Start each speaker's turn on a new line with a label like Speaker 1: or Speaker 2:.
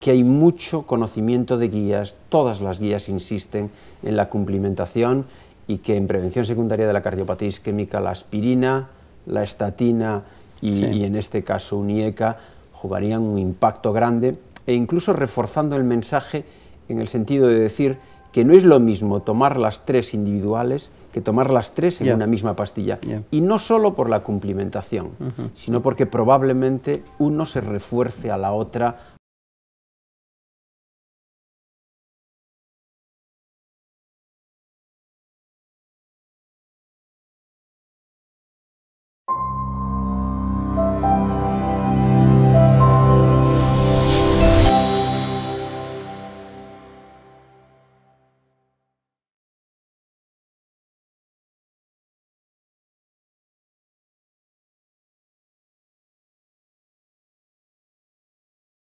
Speaker 1: que hay mucho conocimiento de guías, todas las guías insisten en la cumplimentación y que en prevención secundaria de la cardiopatía isquémica la aspirina, la estatina y, en este caso UNIECA jugarían un impacto grande e incluso reforzando el mensaje en el sentido de decir que no es lo mismo tomar las tres individuales que tomar las tres en una misma pastilla. Y no solo por la cumplimentación, sino porque probablemente uno se refuerce a la otra